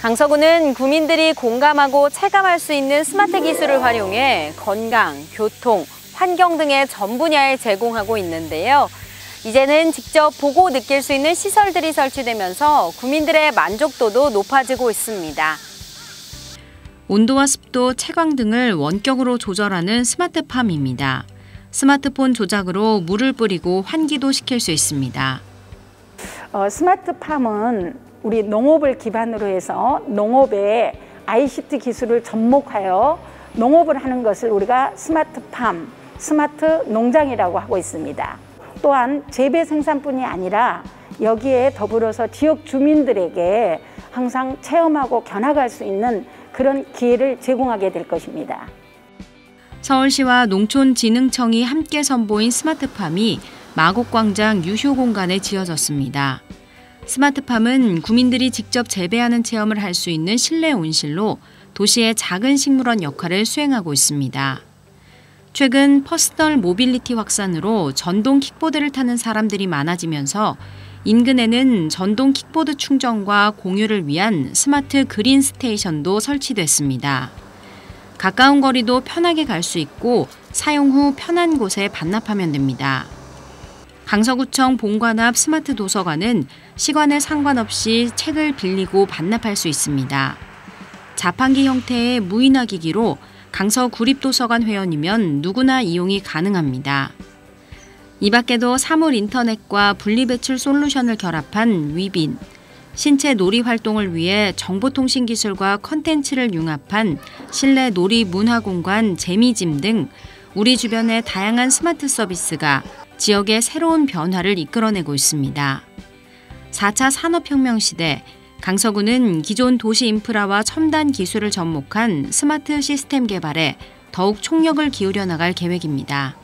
강서구는 구민들이 공감하고 체감할 수 있는 스마트 기술을 활용해 건강, 교통, 환경 등의 전 분야에 제공하고 있는데요. 이제는 직접 보고 느낄 수 있는 시설들이 설치되면서 구민들의 만족도도 높아지고 있습니다. 온도와 습도, 채광 등을 원격으로 조절하는 스마트팜입니다. 스마트폰 조작으로 물을 뿌리고 환기도 시킬 수 있습니다. 어, 스마트팜은 우리 농업을 기반으로 해서 농업에 ICT 기술을 접목하여 농업을 하는 것을 우리가 스마트팜, 스마트 농장이라고 하고 있습니다. 또한 재배 생산뿐이 아니라 여기에 더불어서 지역 주민들에게 항상 체험하고 견학할 수 있는 그런 기회를 제공하게 될 것입니다. 서울시와 농촌진흥청이 함께 선보인 스마트팜이 마곡광장 유휴 공간에 지어졌습니다. 스마트팜은 구민들이 직접 재배하는 체험을 할 수 있는 실내 온실로 도시의 작은 식물원 역할을 수행하고 있습니다. 최근 personal mobility 확산으로 전동 킥보드를 타는 사람들이 많아지면서 인근에는 전동 킥보드 충전과 공유를 위한 smart green station도 설치됐습니다. 가까운 거리도 편하게 갈 수 있고 사용 후 편한 곳에 반납하면 됩니다. 강서구청 본관 앞 스마트 도서관은 시간에 상관없이 책을 빌리고 반납할 수 있습니다. 자판기 형태의 무인화 기기로 강서 구립도서관 회원이면 누구나 이용이 가능합니다. 이 밖에도 사물 인터넷과 분리배출 솔루션을 결합한 위빈, 신체 놀이 활동을 위해 정보통신 기술과 컨텐츠를 융합한 실내 놀이 문화공간 재미짐 등 우리 주변의 다양한 스마트 서비스가 지역의 새로운 변화를 이끌어내고 있습니다. 4차 산업혁명 시대 강서구는 기존 도시 인프라와 첨단 기술을 접목한 스마트 시스템 개발에 더욱 총력을 기울여 나갈 계획입니다.